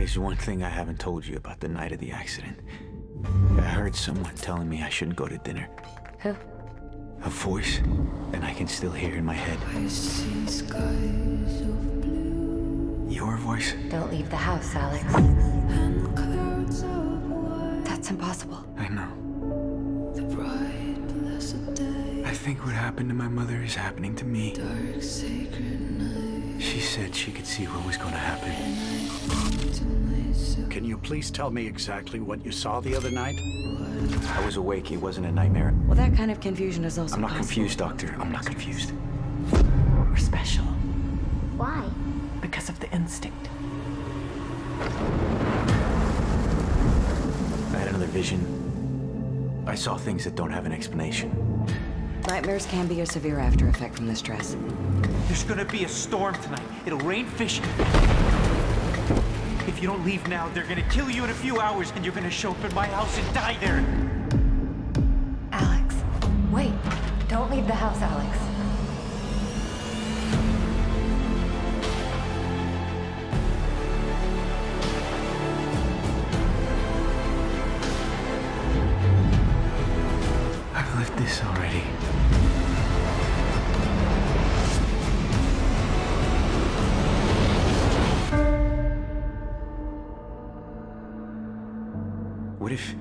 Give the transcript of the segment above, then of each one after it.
There's one thing I haven't told you about the night of the accident. I heard someone telling me I shouldn't go to dinner. Who? A voice, and I can still hear in my head. I see skies of blue Your voice? Don't leave the house, Alex. and clouds of white. That's impossible. I know. The bright, blessed day, I think what happened to my mother is happening to me. Said she could see what was going to happen. And I think to myself, Can you please tell me exactly what you saw the other night? I was awake. It wasn't a nightmare. Well, that kind of confusion is also I'm not possible. confused, Doctor. I'm not confused. We're special Why? because of the instinct. I had another vision. I saw things that don't have an explanation. Nightmares can be a severe after effect from the stress. There's gonna be a storm tonight. It'll rain fish. If you don't leave now, they're gonna kill you in a few hours, and you're gonna show up at my house and die there. Alex, wait. Don't leave the house, Alex. I've lived this already. What if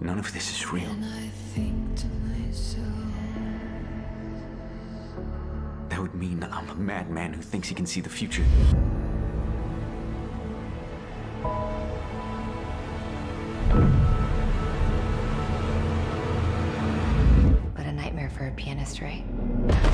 none of this is real? and I think to myself, That would mean I'm a madman who thinks he can see the future. country.